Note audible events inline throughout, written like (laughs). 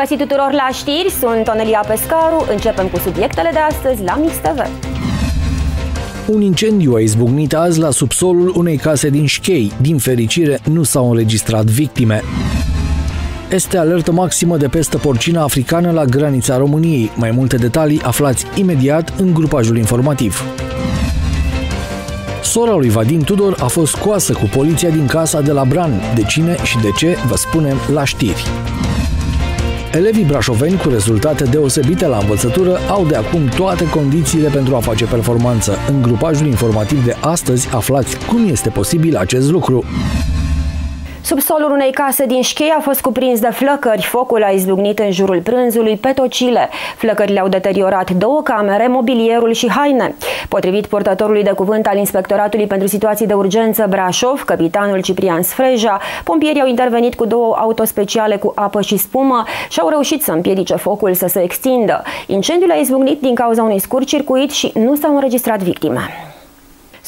găsit tuturor la știri, sunt Onelia Pescaru, începem cu subiectele de astăzi la Mix TV. Un incendiu a izbucnit azi la subsolul unei case din Șchei. Din fericire, nu s-au înregistrat victime. Este alertă maximă de pestă porcină africană la granița României. Mai multe detalii aflați imediat în grupajul informativ. Sora lui Vadim Tudor a fost scoasă cu poliția din casa de la Bran. De cine și de ce, vă spunem la știri. Elevii brașoveni cu rezultate deosebite la învățătură au de acum toate condițiile pentru a face performanță. În grupajul informativ de astăzi aflați cum este posibil acest lucru. Subsolul unei case din Șchei a fost cuprins de flăcări. Focul a izbucnit în jurul prânzului pe tocile. Flăcările au deteriorat două camere, mobilierul și haine. Potrivit portatorului de cuvânt al Inspectoratului pentru Situații de Urgență Brașov, capitanul Ciprian Sfreja, pompierii au intervenit cu două autospeciale cu apă și spumă și au reușit să împiedice focul să se extindă. Incendiul a izbucnit din cauza unui scurt circuit și nu s-au înregistrat victime.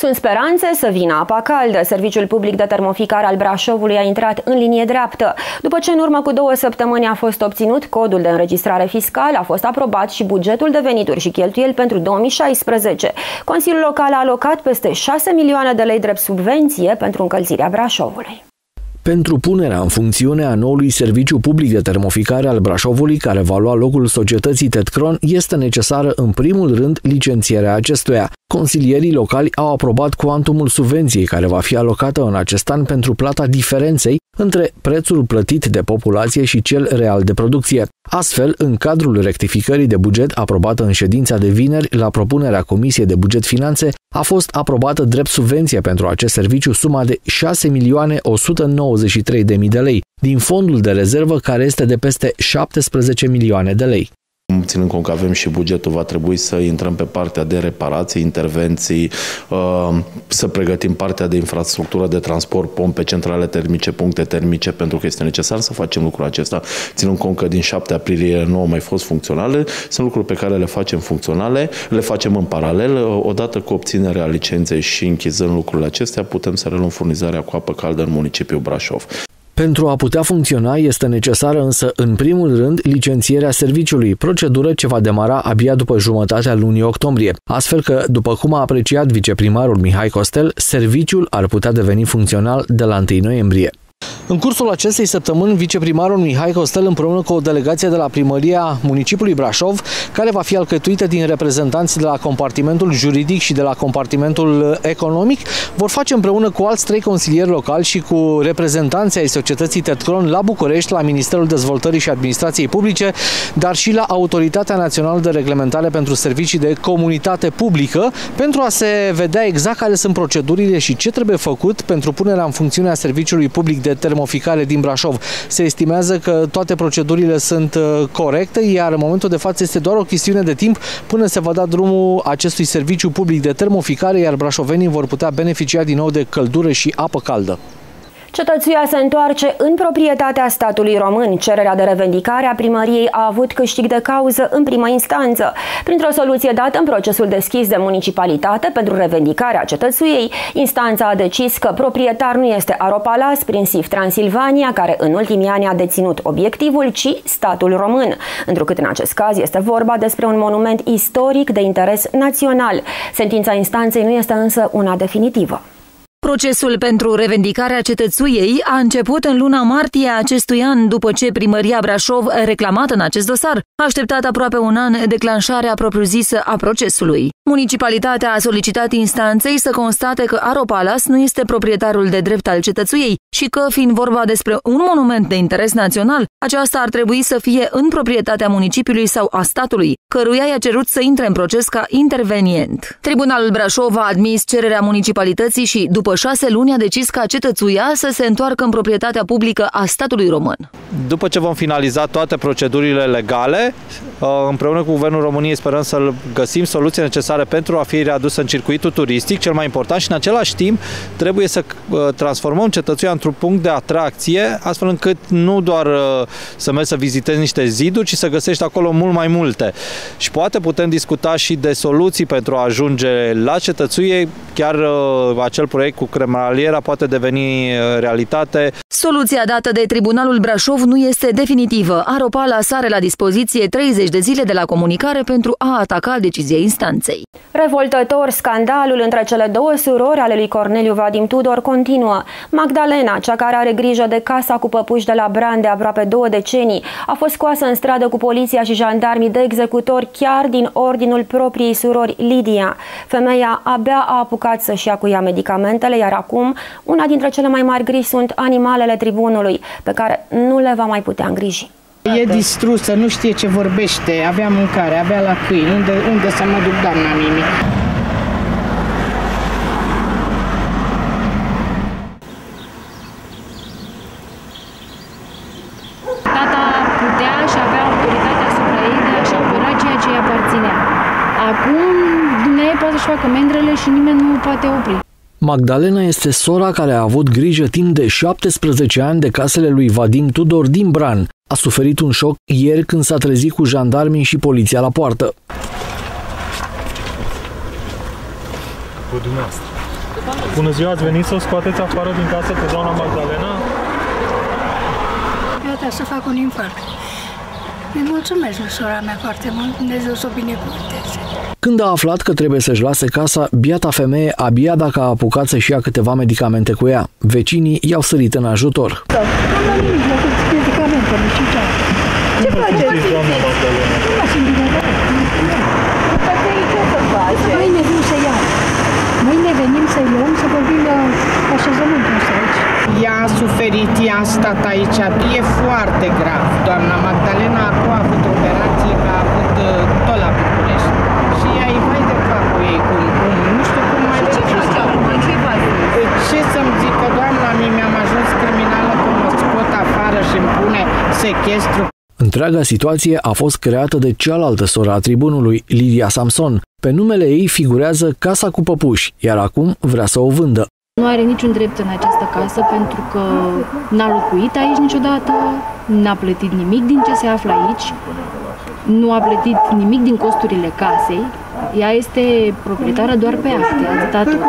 Sunt speranțe să vină apa caldă. Serviciul public de termoficare al Brașovului a intrat în linie dreaptă. După ce în urmă cu două săptămâni a fost obținut codul de înregistrare fiscală, a fost aprobat și bugetul de venituri și cheltuieli pentru 2016. Consiliul Local a alocat peste 6 milioane de lei drept subvenție pentru încălzirea Brașovului. Pentru punerea în funcțiune a noului serviciu public de termoficare al Brașovului, care va lua locul societății Tetcron, este necesară în primul rând licențierea acestuia. Consilierii locali au aprobat cuantumul subvenției care va fi alocată în acest an pentru plata diferenței între prețul plătit de populație și cel real de producție. Astfel, în cadrul rectificării de buget aprobată în ședința de vineri la propunerea Comisiei de Buget Finanțe, a fost aprobată drept subvenție pentru acest serviciu suma de 6.193.000 de lei, din fondul de rezervă care este de peste 17 milioane de lei. Ținând cont că avem și bugetul, va trebui să intrăm pe partea de reparații, intervenții, uh, să pregătim partea de infrastructură de transport, pompe, centrale termice, puncte termice, pentru că este necesar să facem lucrul acesta. Ținând cont că din 7 aprilie nu au mai fost funcționale, sunt lucruri pe care le facem funcționale, le facem în paralel. Uh, odată cu obținerea licenței și închizând lucrurile acestea, putem să reluăm furnizarea cu apă caldă în municipiul Brașov. Pentru a putea funcționa este necesară însă, în primul rând, licențierea serviciului, procedură ce va demara abia după jumătatea lunii octombrie. Astfel că, după cum a apreciat viceprimarul Mihai Costel, serviciul ar putea deveni funcțional de la 1 noiembrie. În cursul acestei săptămâni, viceprimarul Mihai Costel împreună cu o delegație de la primăria municipiului Brașov, care va fi alcătuită din reprezentanți de la compartimentul juridic și de la compartimentul economic, vor face împreună cu alți trei consilieri locali și cu reprezentanții ai societății Tetcron la București, la Ministerul Dezvoltării și Administrației Publice, dar și la Autoritatea Națională de Reglementare pentru Servicii de Comunitate Publică, pentru a se vedea exact care sunt procedurile și ce trebuie făcut pentru punerea în funcțiune a serviciului public de termoficare termoficare din Brașov. Se estimează că toate procedurile sunt uh, corecte, iar în momentul de față este doar o chestiune de timp până se va da drumul acestui serviciu public de termoficare, iar brașovenii vor putea beneficia din nou de căldură și apă caldă. Cetățuia se întoarce în proprietatea statului român. Cererea de revendicare a primăriei a avut câștig de cauză în prima instanță. Printr-o soluție dată în procesul deschis de municipalitate pentru revendicarea cetățuiei, instanța a decis că proprietar nu este Aropalas, Prinsif Transilvania, care în ultimii ani a deținut obiectivul, ci statul român. Întrucât în acest caz este vorba despre un monument istoric de interes național. Sentința instanței nu este însă una definitivă. Procesul pentru revendicarea cetățuiei a început în luna martie a acestui an, după ce primăria Brașov, reclamată în acest dosar, a așteptat aproape un an declanșarea propriu-zisă a procesului. Municipalitatea a solicitat instanței să constate că Aropalas nu este proprietarul de drept al cetățuiei și că, fiind vorba despre un monument de interes național, aceasta ar trebui să fie în proprietatea municipiului sau a statului, căruia i-a cerut să intre în proces ca intervenient. Tribunalul Brașov a admis cererea municipalității și, după șase luni, a decis ca cetățuia să se întoarcă în proprietatea publică a statului român. După ce vom finaliza toate procedurile legale, uh, împreună cu Guvernul României sperăm să găsim soluții necesare pentru a fi readus în circuitul turistic, cel mai important, și în același timp trebuie să uh, transformăm cetățuia într-un punct de atracție, astfel încât nu doar uh, să mergi să vizitezi niște ziduri, ci să găsești acolo mult mai multe. Și poate putem discuta și de soluții pentru a ajunge la cetățuie, chiar acel proiect cu cremalierea poate deveni realitate. Soluția dată de Tribunalul Brașov nu este definitivă. Aropala sare la dispoziție 30 de zile de la comunicare pentru a ataca decizia instanței. Revoltător, scandalul între cele două surori ale lui Corneliu Vadim Tudor continuă. Magdalena, cea care are grijă de casa cu păpuși de la Bran de aproape două decenii, a fost scoasă în stradă cu poliția și jandarmii de executori chiar din ordinul propriei surori Lidia. Femeia abia a apucat să-și ia cu ea medicamentele, iar acum una dintre cele mai mari griji sunt animalele tribunului, pe care nu le va mai putea îngriji. E distrusă, nu știe ce vorbește, avea mâncare, avea la câini, unde, unde să mă duc, doamna Mimi? Tata putea și avea autoritatea asupra ei de a-și apăra ceea ce îi aparținea. Acum, dumneavoastră poate să-și facă mendrele și nimeni nu poate opri. Magdalena este sora care a avut grijă timp de 17 ani de casele lui Vadim Tudor din Bran. A suferit un șoc ieri când s-a trezit cu jandarmii și poliția la poartă. Bună ziua, ați venit să o scoateți afară din casă pe doamna Magdalena? Iată să fac un infarct. Îi mulțumesc lui sora mea foarte mult, Dumnezeu să o binecuvânteze. Când a aflat că trebuie să-și lase casa, biata femeie abia dacă a apucat să-și ia câteva medicamente cu ea. Vecinii i-au sărit în ajutor. Nu am nimic, nu sunt medicamentele și ce Ce face? Știți, doamna Magdalena? Nu mă simt bine. Mâine vin să iau. Mâine venim să luăm, să vorbim la așezământul ăsta aici. Ea a suferit, ea a stat aici, e foarte grav. Doamna Magdalena acum a avut operație, că a avut uh, tot la București. Și ea e vai de capul ei, cum, cum, nu știu cum mai ce Ce să-mi zică, doamna mie, mi-am ajuns criminală că mă scot afară și îmi pune sechestru. Întreaga situație a fost creată de cealaltă sora a tribunului, Lidia Samson. Pe numele ei figurează Casa cu Păpuși, iar acum vrea să o vândă. Nu are niciun drept în această casă pentru că n-a locuit aici niciodată, n-a plătit nimic din ce se află aici, nu a plătit nimic din costurile casei, ea este proprietară doar pe acte, atâta tot.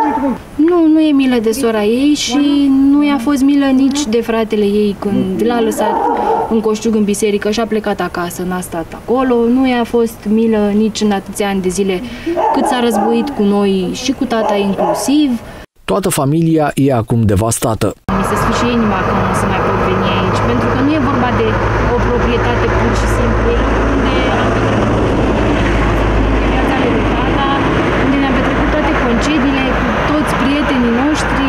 Nu, nu e milă de sora ei și nu i-a fost milă nici de fratele ei când l-a lăsat în coșciug în biserică și a plecat acasă, n-a stat acolo. Nu i-a fost milă nici în atâția ani de zile cât s-a războit cu noi și cu tata inclusiv. Toată familia e acum devastată. Mi se sfârșie inima că nu se mai pot veni aici, pentru că nu e vorba de o proprietate pur și simplu, e locul unde am petrecut viața lui tata, unde ne-am petrecut toate concediile cu toți prietenii noștri,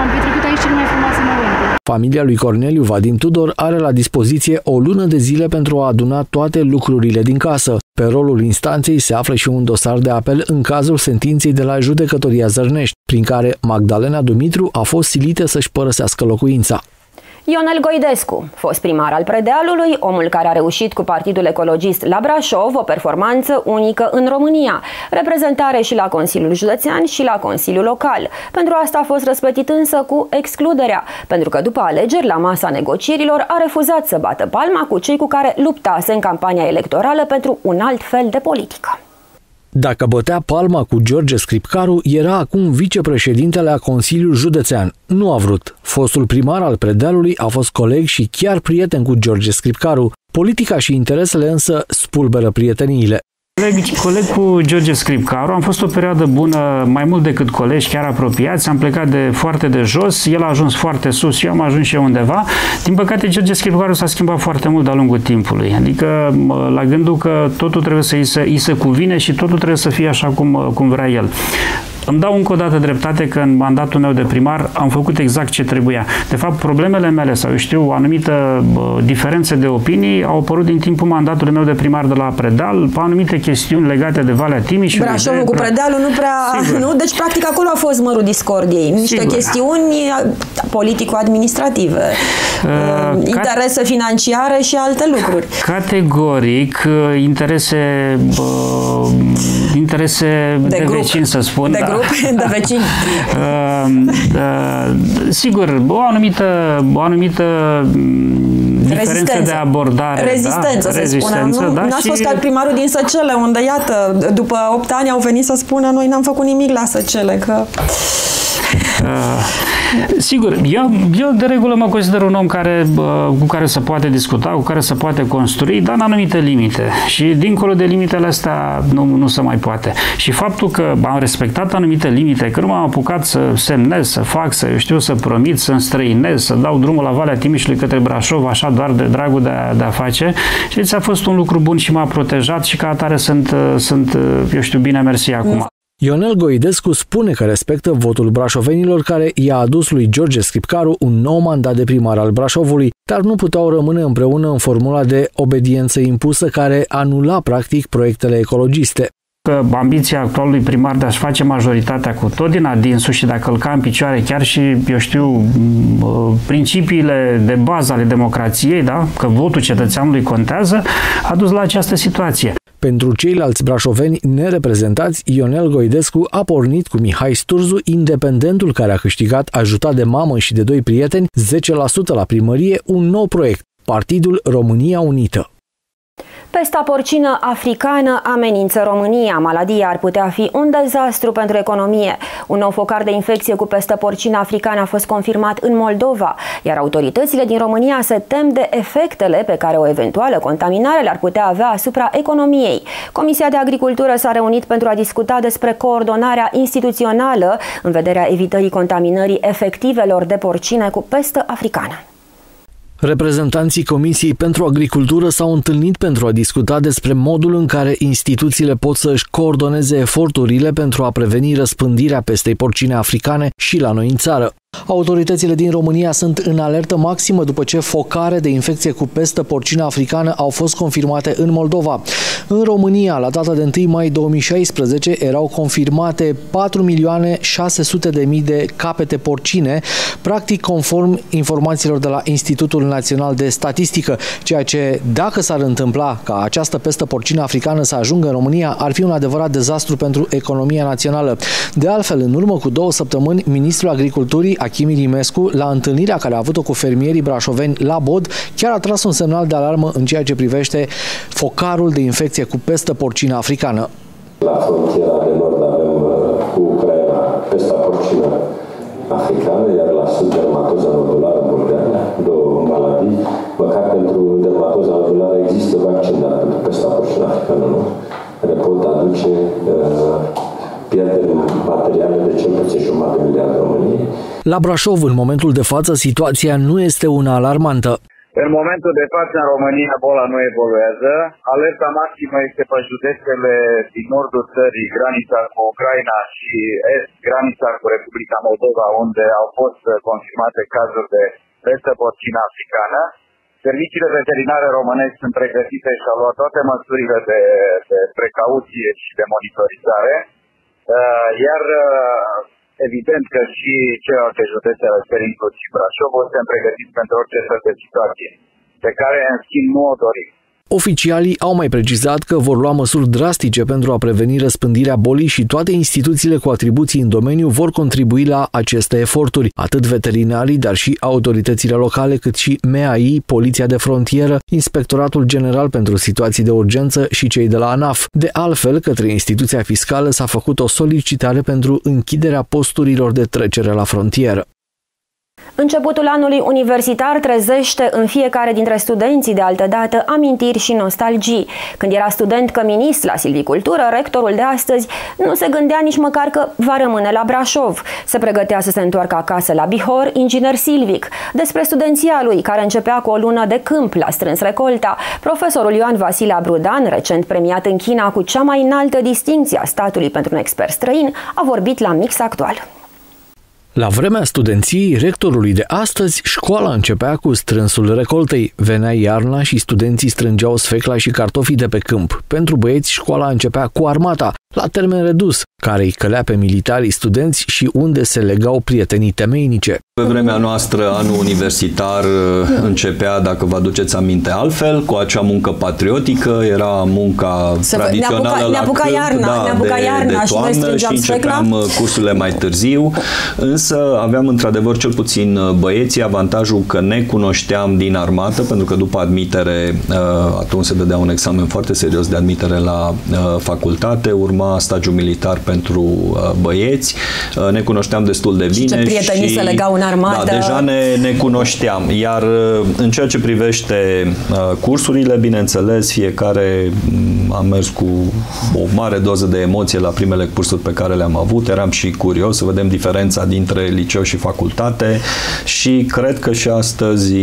am petrecut aici cele mai frumoase momente. Familia lui Corneliu Vadim Tudor are la dispoziție o lună de zile pentru a aduna toate lucrurile din casă. Pe rolul instanței se află și un dosar de apel în cazul sentinței de la judecătoria Zărnești, prin care Magdalena Dumitru a fost silită să-și părăsească locuința. Ionel Goidescu, fost primar al Predealului, omul care a reușit cu Partidul Ecologist la Brașov o performanță unică în România, reprezentare și la Consiliul Județean și la Consiliul Local. Pentru asta a fost răsplătit însă cu excluderea, pentru că după alegeri la masa negocierilor a refuzat să bată palma cu cei cu care luptase în campania electorală pentru un alt fel de politică. Dacă bătea palma cu George Scripcaru, era acum vicepreședintele a Consiliul Județean. Nu a vrut. Fostul primar al Predealului a fost coleg și chiar prieten cu George Scripcaru. Politica și interesele însă spulberă prieteniile. Coleg, coleg cu George Scripcaru, am fost o perioadă bună, mai mult decât colegi, chiar apropiați, am plecat de foarte de jos, el a ajuns foarte sus, eu am ajuns și eu undeva. Din păcate, George Scripcaru s-a schimbat foarte mult de-a lungul timpului, adică la gândul că totul trebuie să îi se, îi se cuvine și totul trebuie să fie așa cum, cum vrea el. Îmi dau încă o dată dreptate că în mandatul meu de primar am făcut exact ce trebuia. De fapt, problemele mele sau eu știu, o anumită diferențe de opinii au apărut din timpul mandatului meu de primar de la Predal, pe anumite chestiuni legate de Valea Timișului. Brașovul cu Predealul nu prea... Sigur. Nu? Deci, practic, acolo a fost mărul discordiei. Niște Sigur. chestiuni politico-administrative, uh, interese cat... financiare și alte lucruri. Categoric, interese, uh, interese de, de vecini, să spun. De da grup de (laughs) vecini. Uh, uh, sigur, o anumită, o anumită diferențe Rezistență. de abordare. Da? Rezistență, da? se Rezistență, spune. Nu, da? nu ați și... fost ca primarul din Săcele, unde, iată, după 8 ani au venit să spună noi n-am făcut nimic la Săcele, că... Uh, Sigur, eu, eu de regulă mă consider un om care, cu care se poate discuta, cu care se poate construi, dar în anumite limite. Și dincolo de limitele astea nu, nu se mai poate. Și faptul că am respectat anumite limite, că nu m-am apucat să semnez, să fac, să eu știu, să promit, să înstrăinez, să dau drumul la Valea Timișului către Brașov, așa doar de dragul de a, de a face, și a fost un lucru bun și m-a protejat și ca atare sunt, sunt eu știu, bine mersi acum. Ionel Goidescu spune că respectă votul brașovenilor care i-a adus lui George Scripcaru un nou mandat de primar al Brașovului, dar nu puteau rămâne împreună în formula de obediență impusă care anula practic proiectele ecologiste că ambiția actualului primar de a-și face majoritatea cu tot din adinsul și de a călca în picioare chiar și, eu știu, principiile de bază ale democrației, da? că votul cetățeanului contează, a dus la această situație. Pentru ceilalți brașoveni nereprezentați, Ionel Goidescu a pornit cu Mihai Sturzu, independentul care a câștigat, ajutat de mamă și de doi prieteni, 10% la primărie, un nou proiect, Partidul România Unită. Pesta porcină africană amenință România. Maladia ar putea fi un dezastru pentru economie. Un nou focar de infecție cu pestă porcină africană a fost confirmat în Moldova, iar autoritățile din România se tem de efectele pe care o eventuală contaminare le-ar putea avea asupra economiei. Comisia de Agricultură s-a reunit pentru a discuta despre coordonarea instituțională în vederea evitării contaminării efectivelor de porcine cu pestă africană. Reprezentanții Comisiei pentru Agricultură s-au întâlnit pentru a discuta despre modul în care instituțiile pot să își coordoneze eforturile pentru a preveni răspândirea pestei porcine africane și la noi în țară. Autoritățile din România sunt în alertă maximă după ce focare de infecție cu pestă porcină africană au fost confirmate în Moldova. În România, la data de 1 mai 2016, erau confirmate 4.600.000 de capete porcine, practic conform informațiilor de la Institutul Național de Statistică, ceea ce, dacă s-ar întâmpla ca această pestă porcină africană să ajungă în România, ar fi un adevărat dezastru pentru economia națională. De altfel, în urmă cu două săptămâni, Ministrul Agriculturii Achimi Rimescu, la întâlnirea care a avut-o cu fermierii brașoveni la Bod, chiar a tras un semnal de alarmă în ceea ce privește focarul de infecție cu pestă porcină africană. La frontiera de nord avem uh, cu Ucraina pesta porcină africană, iar la sud dermatoza nodulară bulgară, două maladii. Măcar pentru dermatoza nodulară există vaccin, dar pentru pesta porcină africană nu, care pot aduce uh, pierderi materiale de cel puțin jumătate de miliard României. La Brașov, în momentul de față, situația nu este una alarmantă. În momentul de față, în România, boala nu evoluează. Alerta maximă este pe județele din nordul țării, granița cu Ucraina și est, granița cu Republica Moldova, unde au fost confirmate cazuri de pestă porcină africană. Serviciile veterinare românești sunt pregătite și au luat toate măsurile de, de precauție și de monitorizare. Uh, iar uh, evident că și celelalte județe ale țării, inclusiv Brașov, suntem pregătiți pentru orice fel de situație, pe care, în schimb, nu o dorim. Oficialii au mai precizat că vor lua măsuri drastice pentru a preveni răspândirea bolii și toate instituțiile cu atribuții în domeniu vor contribui la aceste eforturi, atât veterinarii, dar și autoritățile locale, cât și MEAI, Poliția de Frontieră, Inspectoratul General pentru Situații de Urgență și cei de la ANAF. De altfel, către instituția fiscală s-a făcut o solicitare pentru închiderea posturilor de trecere la frontieră. Începutul anului universitar trezește în fiecare dintre studenții de altă dată amintiri și nostalgii. Când era student căminist la silvicultură, rectorul de astăzi nu se gândea nici măcar că va rămâne la Brașov. Se pregătea să se întoarcă acasă la Bihor, inginer silvic. Despre studenția lui, care începea cu o lună de câmp la strâns recolta, profesorul Ioan Vasile Abrudan, recent premiat în China cu cea mai înaltă distinție a statului pentru un expert străin, a vorbit la Mix Actual. La vremea studenției rectorului de astăzi, școala începea cu strânsul recoltei. Venea iarna și studenții strângeau sfecla și cartofii de pe câmp. Pentru băieți, școala începea cu armata. La termen redus, care îi călea pe militarii studenți și unde se legau prietenii temeinice. Pe vremea noastră, anul universitar uh, începea, dacă vă aduceți aminte, altfel, cu acea muncă patriotică, era munca Să tradițională ne apuca, ne apuca iarna, da, ne apuca de, iarna de toamnă și, și începeam specla. Uh, cursurile mai târziu, însă aveam într-adevăr cel puțin uh, băieții avantajul că ne cunoșteam din armată, pentru că după admitere, atunci se dădea un examen foarte serios de admitere la facultate, urma stagiul militar pentru băieți, ne cunoșteam destul de bine. Și ce prietenii și, se legau în armată. Da, deja ne, ne cunoșteam. Iar uh, în ceea ce privește uh, cursurile, bineînțeles, fiecare mm, a mers cu o mare doză de emoție la primele cursuri pe care le-am avut. Eram și curios să vedem diferența dintre liceu și facultate și cred că și astăzi,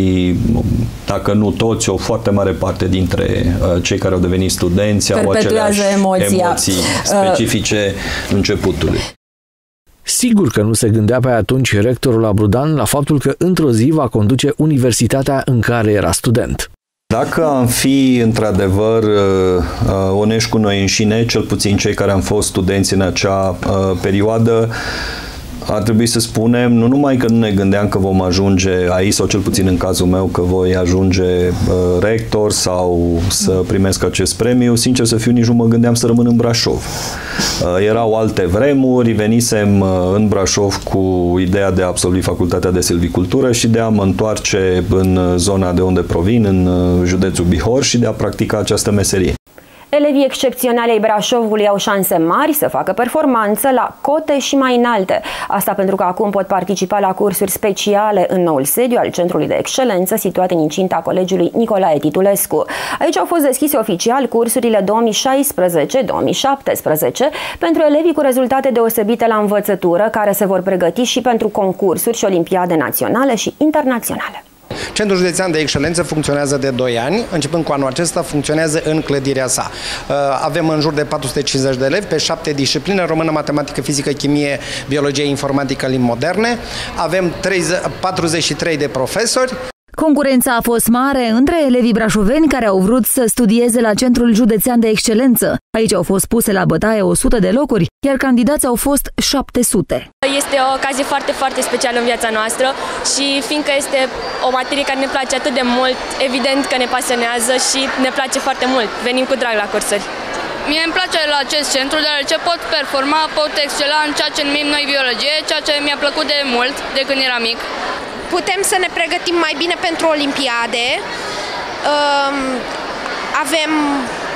dacă nu toți, o foarte mare parte dintre uh, cei care au devenit studenți au aceleași emoția. emoții (laughs) specifice începutului. Sigur că nu se gândea pe atunci rectorul Abrudan la faptul că într-o zi va conduce universitatea în care era student. Dacă am fi într-adevăr uh, uh, onești cu noi înșine, cel puțin cei care am fost studenți în acea uh, perioadă, ar trebui să spunem nu numai că nu ne gândeam că vom ajunge aici, sau cel puțin în cazul meu, că voi ajunge uh, rector sau să primesc acest premiu, sincer să fiu, nici nu mă gândeam să rămân în Brașov. Uh, erau alte vremuri, venisem uh, în Brașov cu ideea de a absolvi facultatea de silvicultură și de a mă întoarce în zona de unde provin, în uh, județul Bihor și de a practica această meserie. Elevii excepționale ai Brașovului au șanse mari să facă performanță la cote și mai înalte. Asta pentru că acum pot participa la cursuri speciale în noul sediu al Centrului de Excelență situat în incinta Colegiului Nicolae Titulescu. Aici au fost deschise oficial cursurile 2016-2017 pentru elevii cu rezultate deosebite la învățătură care se vor pregăti și pentru concursuri și olimpiade naționale și internaționale. Centrul Județean de Excelență funcționează de 2 ani, începând cu anul acesta funcționează în clădirea sa. Uh, avem în jur de 450 de elevi pe 7 discipline, română, matematică, fizică, chimie, biologie, informatică, limbi moderne. Avem 30, 43 de profesori, Concurența a fost mare între elevii brașoveni care au vrut să studieze la Centrul Județean de Excelență. Aici au fost puse la bătaie 100 de locuri, iar candidați au fost 700. Este o ocazie foarte, foarte specială în viața noastră și fiindcă este o materie care ne place atât de mult, evident că ne pasionează și ne place foarte mult. Venim cu drag la cursuri. Mie îmi place la acest centru, deoarece pot performa, pot excela în ceea ce numim noi biologie, ceea ce mi-a plăcut de mult de când eram mic putem să ne pregătim mai bine pentru Olimpiade. Um, avem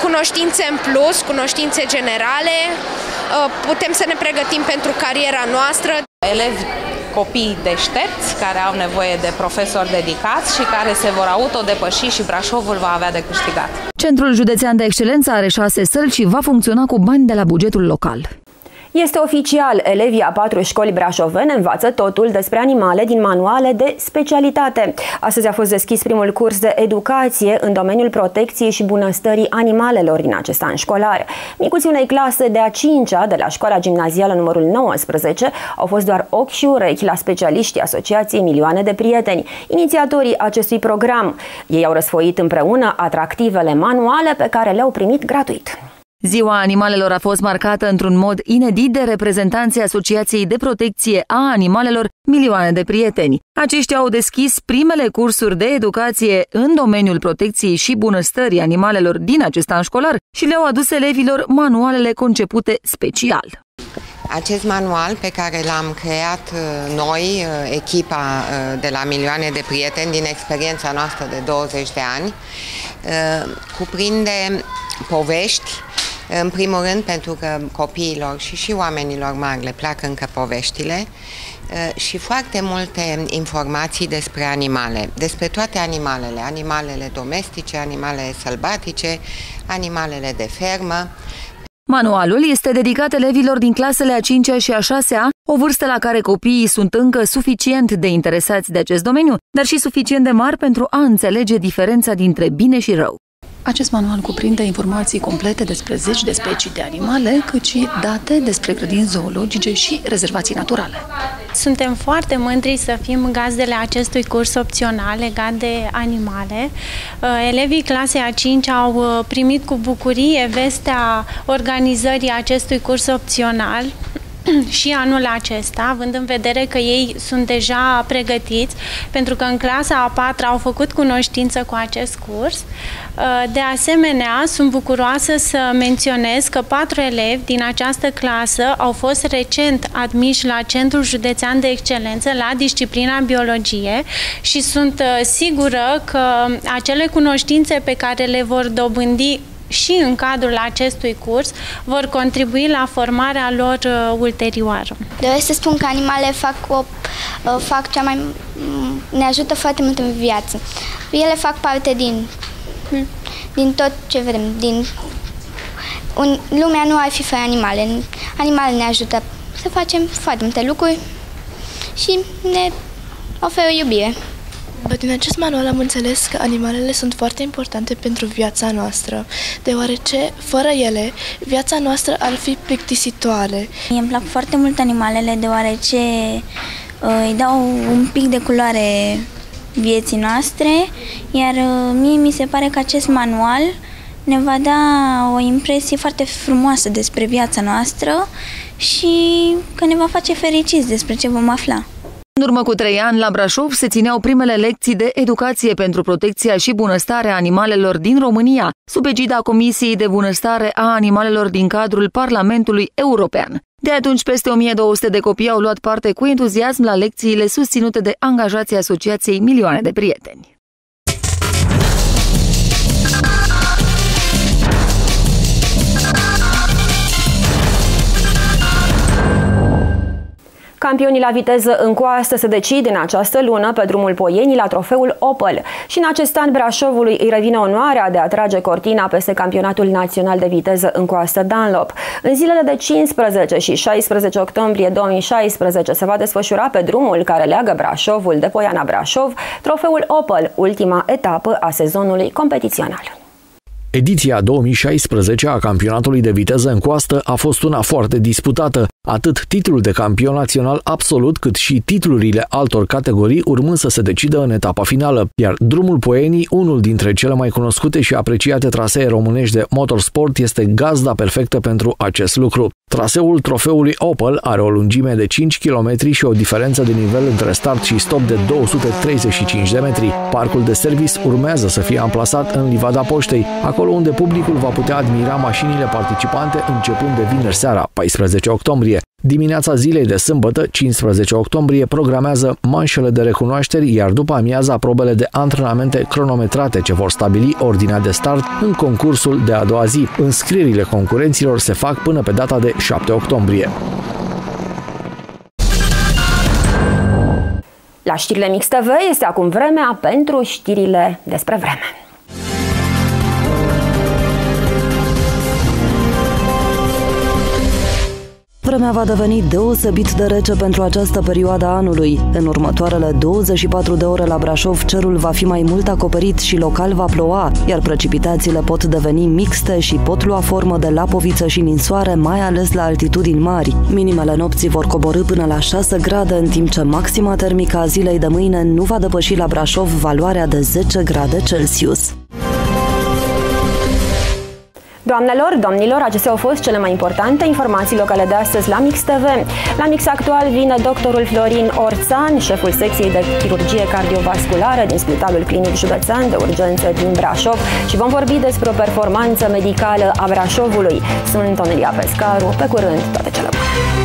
cunoștințe în plus, cunoștințe generale, uh, putem să ne pregătim pentru cariera noastră. Elevi copii deștepți care au nevoie de profesori dedicați și care se vor autodepăși și Brașovul va avea de câștigat. Centrul Județean de Excelență are șase săli și va funcționa cu bani de la bugetul local. Este oficial, elevii a patru școli brașovene învață totul despre animale din manuale de specialitate. Astăzi a fost deschis primul curs de educație în domeniul protecției și bunăstării animalelor din acest an școlar. Micuții unei clase de a cincea de la școala gimnazială numărul 19 au fost doar ochi și urechi la specialiștii Asociației Milioane de Prieteni, inițiatorii acestui program. Ei au răsfoit împreună atractivele manuale pe care le-au primit gratuit. Ziua animalelor a fost marcată într-un mod inedit de reprezentanții Asociației de Protecție a Animalelor Milioane de Prieteni. Aceștia au deschis primele cursuri de educație în domeniul protecției și bunăstării animalelor din acest an școlar și le-au adus elevilor manualele concepute special. Acest manual pe care l-am creat uh, noi, uh, echipa uh, de la Milioane de Prieteni, din experiența noastră de 20 de ani, cuprinde povești în primul rând pentru că copiilor și și oamenilor mari le plac încă poveștile uh, și foarte multe informații despre animale, despre toate animalele, animalele domestice, animalele sălbatice, animalele de fermă. Manualul este dedicat elevilor din clasele a 5 și a 6 -a, o vârstă la care copiii sunt încă suficient de interesați de acest domeniu, dar și suficient de mari pentru a înțelege diferența dintre bine și rău. Acest manual cuprinde informații complete despre zeci de specii de animale, cât și date despre grădini zoologice și rezervații naturale. Suntem foarte mândri să fim gazdele acestui curs opțional legat de animale. Uh, elevii clasei a 5 au uh, primit cu bucurie vestea organizării acestui curs opțional (clears throat) și anul acesta, având în vedere că ei sunt deja pregătiți, pentru că în clasa a patra au făcut cunoștință cu acest curs. Uh, de asemenea, sunt bucuroasă să menționez că patru elevi din această clasă au fost recent admiși la Centrul Județean de Excelență la disciplina biologie și sunt uh, sigură că acele cunoștințe pe care le vor dobândi și în cadrul acestui curs vor contribui la formarea lor uh, ulterioară. Doresc să spun că animalele fac, o, uh, fac cea mai, ne ajută foarte mult în viață. Ele fac parte din, din tot ce vedem, din un, lumea nu ar fi fără animale. Animalele ne ajută să facem foarte multe lucruri și ne oferă iubire. Din acest manual am înțeles că animalele sunt foarte importante pentru viața noastră, deoarece, fără ele, viața noastră ar fi plictisitoare. Mie îmi plac foarte mult animalele, deoarece uh, îi dau un pic de culoare vieții noastre, iar uh, mie mi se pare că acest manual ne va da o impresie foarte frumoasă despre viața noastră și că ne va face fericiți despre ce vom afla. În urmă cu trei ani, la Brașov se țineau primele lecții de educație pentru protecția și bunăstarea animalelor din România, sub egida Comisiei de Bunăstare a Animalelor din cadrul Parlamentului European. De atunci, peste 1200 de copii au luat parte cu entuziasm la lecțiile susținute de angajații Asociației Milioane de Prieteni. Campionii la viteză în coastă se decid în această lună pe drumul Poienii la trofeul Opel și în acest an Brașovului îi revine onoarea de a trage cortina peste campionatul național de viteză în coastă Dunlop. În zilele de 15 și 16 octombrie 2016 se va desfășura pe drumul care leagă Brașovul de Poiana Brașov trofeul Opel, ultima etapă a sezonului competițional. Ediția 2016 a campionatului de viteză în coastă a fost una foarte disputată, atât titlul de campion național absolut cât și titlurile altor categorii urmând să se decidă în etapa finală, iar drumul Poenii, unul dintre cele mai cunoscute și apreciate trasee românești de motorsport, este gazda perfectă pentru acest lucru. Traseul trofeului Opel are o lungime de 5 km și o diferență de nivel între start și stop de 235 de metri. Parcul de servis urmează să fie amplasat în Livada Poștei, acolo unde publicul va putea admira mașinile participante începând de vineri seara, 14 octombrie. Dimineața zilei de sâmbătă, 15 octombrie, programează manșele de recunoașteri, iar după amiaza probele de antrenamente cronometrate ce vor stabili ordinea de start în concursul de a doua zi. Înscrierile concurenților se fac până pe data de 7 octombrie. La știrile Mix TV este acum vremea pentru știrile despre vreme. Vremea va deveni deosebit de rece pentru această perioadă a anului. În următoarele 24 de ore la Brașov, cerul va fi mai mult acoperit și local va ploua, iar precipitațiile pot deveni mixte și pot lua formă de lapoviță și ninsoare, mai ales la altitudini mari. Minimele nopții vor coborâ până la 6 grade, în timp ce maxima termică a zilei de mâine nu va depăși la Brașov valoarea de 10 grade Celsius. Doamnelor, domnilor, acestea au fost cele mai importante informații locale de astăzi la Mix TV. La Mix Actual vine doctorul Florin Orțan, șeful secției de chirurgie cardiovasculară din Spitalul Clinic Județean de Urgență din Brașov și vom vorbi despre o performanță medicală a Brașovului. Sunt Onelia Pescaru, pe curând, toate cele bune!